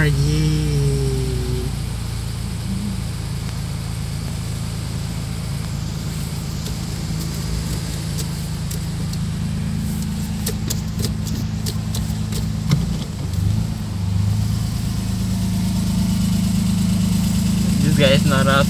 are ye? This guy is not up.